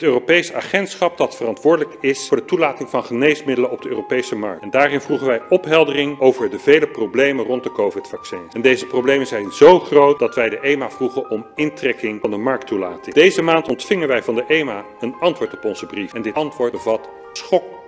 Het Europees agentschap dat verantwoordelijk is voor de toelating van geneesmiddelen op de Europese markt. En daarin vroegen wij opheldering over de vele problemen rond de COVID-vaccin. En deze problemen zijn zo groot dat wij de EMA vroegen om intrekking van de markttoelating. Deze maand ontvingen wij van de EMA een antwoord op onze brief. En dit antwoord bevat schok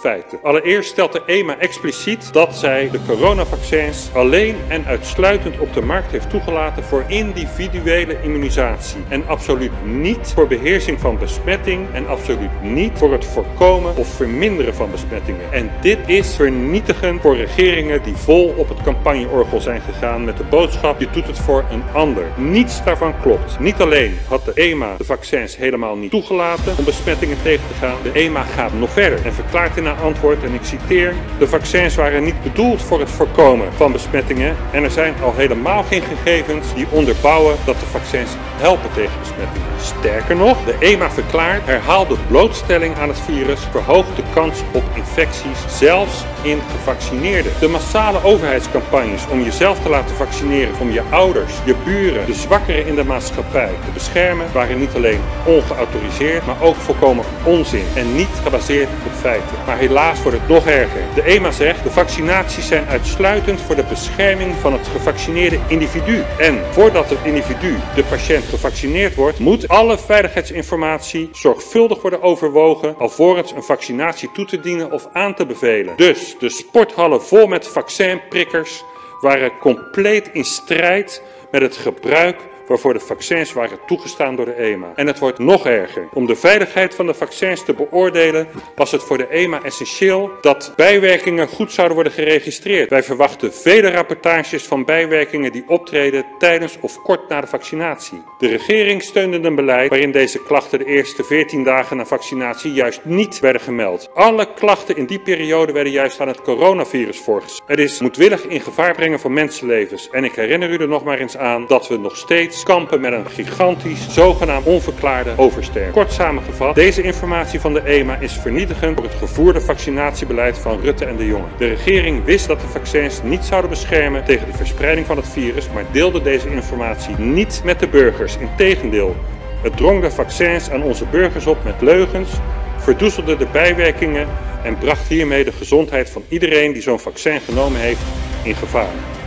feiten. Allereerst stelt de EMA expliciet dat zij de coronavaccins alleen en uitsluitend op de markt heeft toegelaten voor individuele immunisatie. En absoluut niet voor beheersing van besmetting en absoluut niet voor het voorkomen of verminderen van besmettingen. En dit is vernietigend voor regeringen die vol op het campagneorgel zijn gegaan met de boodschap je doet het voor een ander. Niets daarvan klopt. Niet alleen had de EMA de vaccins helemaal niet toegelaten om besmettingen tegen te gaan. De EMA gaat nog verder en verklaart in haar antwoord, en ik citeer, de vaccins waren niet bedoeld voor het voorkomen van besmettingen en er zijn al helemaal geen gegevens die onderbouwen dat de vaccins helpen tegen besmettingen. Sterker nog, de EMA verklaart herhaalde blootstelling aan het virus verhoogt de kans op infecties, zelfs in gevaccineerden. De massale overheidscampagnes om jezelf te laten vaccineren, om je ouders, je buren, de zwakkeren in de maatschappij te beschermen, waren niet alleen ongeautoriseerd, maar ook volkomen onzin en niet gebaseerd feiten. Maar helaas wordt het nog erger. De EMA zegt de vaccinaties zijn uitsluitend voor de bescherming van het gevaccineerde individu. En voordat het individu, de patiënt, gevaccineerd wordt, moet alle veiligheidsinformatie zorgvuldig worden overwogen alvorens een vaccinatie toe te dienen of aan te bevelen. Dus de sporthallen vol met vaccinprikkers waren compleet in strijd met het gebruik waarvoor de vaccins waren toegestaan door de EMA. En het wordt nog erger. Om de veiligheid van de vaccins te beoordelen was het voor de EMA essentieel dat bijwerkingen goed zouden worden geregistreerd. Wij verwachten vele rapportages van bijwerkingen die optreden tijdens of kort na de vaccinatie. De regering steunde een beleid waarin deze klachten de eerste 14 dagen na vaccinatie juist niet werden gemeld. Alle klachten in die periode werden juist aan het coronavirus voorgesteld. Het is moedwillig in gevaar brengen van mensenlevens. En ik herinner u er nog maar eens aan dat we nog steeds kampen met een gigantisch, zogenaamd onverklaarde oversterk. Kort samengevat, deze informatie van de EMA is vernietigend voor het gevoerde vaccinatiebeleid van Rutte en de Jonge. De regering wist dat de vaccins niet zouden beschermen tegen de verspreiding van het virus, maar deelde deze informatie niet met de burgers. Integendeel, het drong de vaccins aan onze burgers op met leugens, verdoezelde de bijwerkingen en bracht hiermee de gezondheid van iedereen die zo'n vaccin genomen heeft in gevaar.